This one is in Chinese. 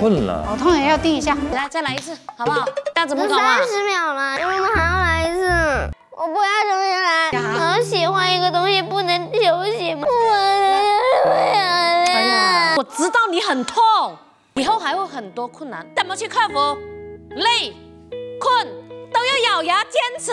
困了，好痛也要定一下，来再来一次，好不好？大家怎么搞啊？三十秒了，我们还要来一次，我不要重新来。好？我喜欢一个东西，不能休息吗？不要，不！我知道你很痛，以后还会很多困难，怎么去克服？累、困都要咬牙坚持。